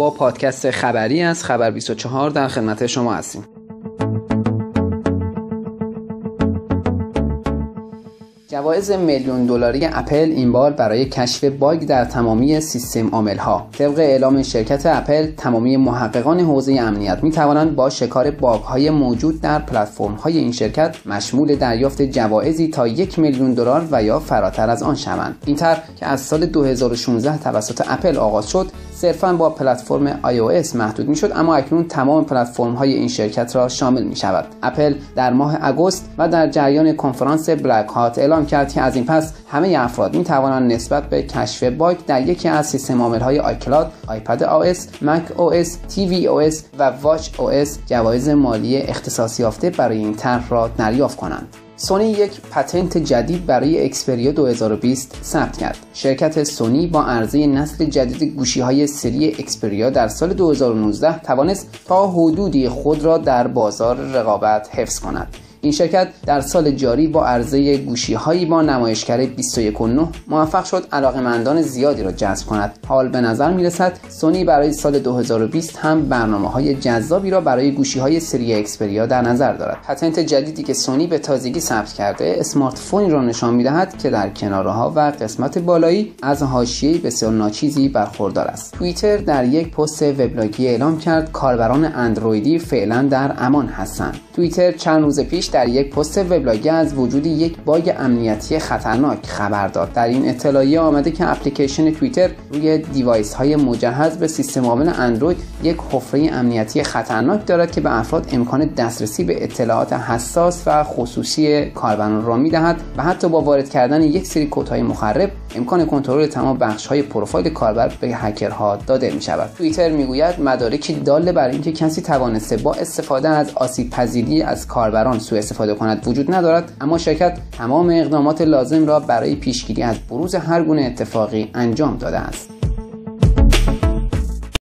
با پادکست خبری از خبر 24 در خدمت شما هستیم. جوایز میلیون دلاری اپل این بار برای کشف باگ در تمامی سیستم عاملها. طبق اعلام شرکت اپل تمامی محققان حوزه امنیت می توانند با شکار باگ های موجود در پلتفرم های این شرکت مشمول دریافت جوایزی تا یک میلیون دلار و یا فراتر از آن شوند. این طرح که از سال 2016 توسط اپل آغاز شد صرفا با پلتفرم iOS محدود می شد اما اکنون تمام پلتفرم های این شرکت را شامل می شود اپل در ماه آگوست و در جریان کنفرانس Black Hat اعلام کرد که از این پس همه افراد می توانند نسبت به کشف باگ در یکی از سیستم عامل های آیکلاد، آیپد OS، مک OS، تیوی OS و واچ OS جوایز مالی اختصاصی یافته برای این طرح را دریافت کنند. سونی یک patent جدید برای اکسپریا 2020 ثبت کرد. شرکت سونی با عرضه نسل جدید گوشی های سری اکسپریا در سال 2019 توانست تا حدودی خود را در بازار رقابت حفظ کند. این شرکت در سال جاری با عرضه گوشی هایی با نمایشگر 21.9 موفق شد علاقمندان زیادی را جذب کند. حال به نظر می رسد سونی برای سال 2020 هم برنامه های جذابی را برای گوشی های سری اکسپریا در نظر دارد. patent جدیدی که سونی به تازگی ثبت کرده smartphone ی را نشان می دهد که در کناره ها و قسمت بالایی از حاشیه بسیار ناچیزی برخوردار است. توییتر در یک پست وبلاگی اعلام کرد کاربران اندرویدی فعلا در امان هستند. توییتر چند روز پیش در یک پست وبلاگی از وجود یک باگ امنیتی خطرناک خبر داد. در این اطلاعیه آمده که اپلیکیشن توییتر روی device های مجهز به سیستم عامل اندروید یک حفره امنیتی خطرناک دارد که به افراد امکان دسترسی به اطلاعات حساس و خصوصی کاربران را می‌دهد و حتی با وارد کردن یک سری کدهای مخرب امکان کنترل تمام بخش های پروفایل کاربر به هکرها داده می شود توییتر می‌گوید مدارکی داله بر اینکه کسی توانسته با استفاده از آسیب پذیری از کاربران سوء استفاده کند وجود ندارد اما شرکت تمام اقدامات لازم را برای پیشگیری از بروز هر گونه اتفاقی انجام داده است.